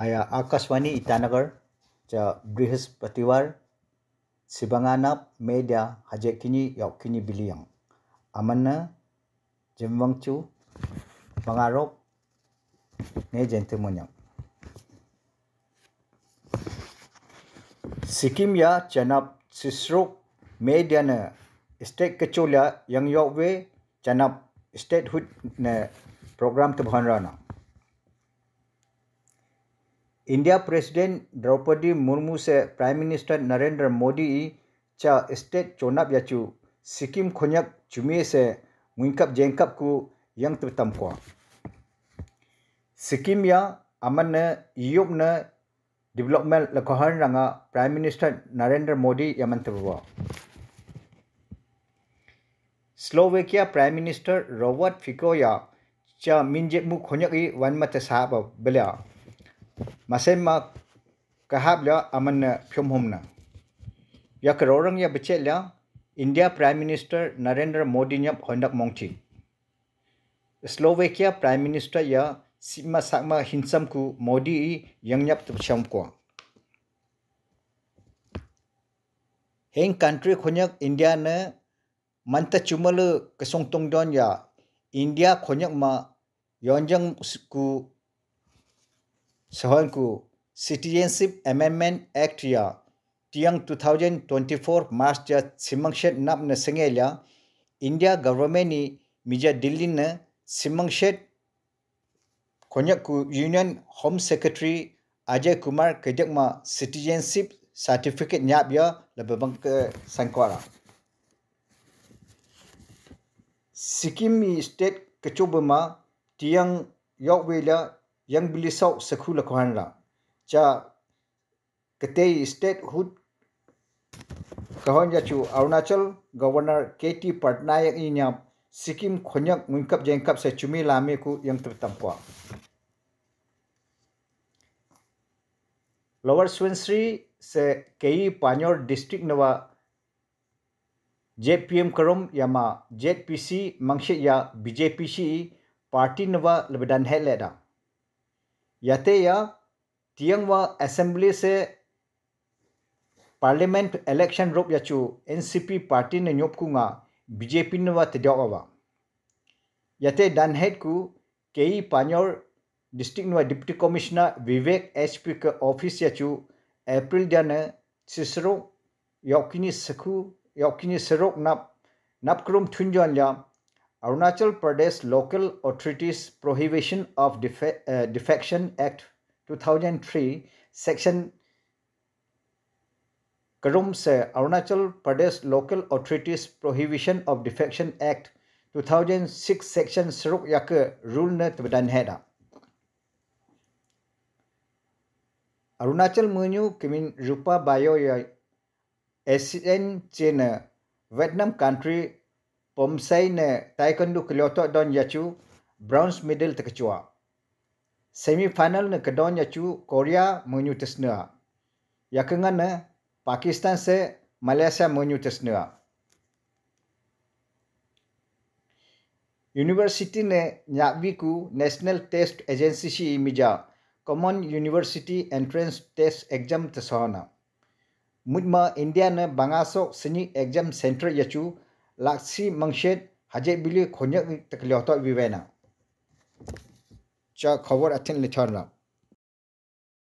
Aya Akashwani Itanagar cha Brihespatiwar Sibanganap Media Hajek kini yauk kini biliang. Amanna Jemwangchu Bangarok ne jentemonyang. Sikkim ya chanap sisrok media ne state kecolia yang yokwe chanap statehood ne program tebhan rana. India president Draupadi Murmu से prime minister Narendra मोदी चा स्टेट चोनाप याचू सिक्किम खोनक चुमे से मुइकप जेंकप को यंग तम को सिक्किम या अमन यूप ने डेवलपमेंट लखहन रंगा प्राइम मिनिस्टर नरेंद्र मोदी यमन तबवा स्लोवेकिया प्राइम मिनिस्टर रॉबर्ट फिकोया चा मिंजे मु खोनक वन मत साहब बल्या masai ma kahab la aman phum hum na. Ya karorang ya beche la india prime minister narendra modi nya hondak mongchi slovakia prime minister ya sima sakma hinsam ku modi yang nyap cham ko heng country khonyak india na manta chumal kesong tong don ya. India khonyak ma yonjang ku सहन citizenship amendment act या टियंग 2024 मार्च जा सिमंगशेट नाप न संगेल्या India government नि मिजा दिल्ली न सिमंगशेट खोन्यक कु यूनियन होम सेक्रेटरी अजय कुमार केजकमा सिटीजनशिप सर्टिफिकेट न्याप या लबबंग संक्वारा सिक्किम स्टेट कचोबमा टियंग योकवेला यंग bili सखु sakhu la khwan state hood कहन जाचु Arunachal governor K T Patnaik governor Sikkim खोन्यक मुंकप जेंकप से चुमी लामे कु यंग तपतंपवा लोअर सुनश्री से कई पान्योर डिस्ट्रिक्ट नवा जेपीएम करम यामा जेपीसी मंगशे या बीजेपी सी पार्टी नवा लबदान है लेदा यतया व असेंबली से पार्लियामेंट इलेक्शन रोप याचु एनसीपी पार्टी ने न्योपकुंगा बीजेपी ने वा तेडवा यते दानहेड को कई पान्योर डिस्ट्रिक्ट वा deputy commissioner Vivek H P के ऑफ़िस याचु अप्रैल दान सिसरो याकिनी सखु, याकिनी सरोक नप, नापक्रुम थुंजान या Arunachal Pradesh local Authorities Prohibition of Defe uh, Defection Act 2003 Section कदम से Arunachal Pradesh local authorities prohibition of defection act 2006 section सरुक याक रूल ने तबदन है दा अरुणाचल मनु किमिन रूपा बायो या एशियन चीन Vietnam country pomsai ne taekwondo kelioto don yachu bronze medal tekechua. Semi final ne kedon yachu Korea menyu tesnua. Yakengan ne Pakistan se Malaysia menyu tesnua. University ne nyakbi ku National Test Agency si imija Common University Entrance Test Exam tesona. Mudma India ne bangasok seni exam center yachu laksi mangshet haje bili khonyak takliyo to bivena cha khabar athin lichorna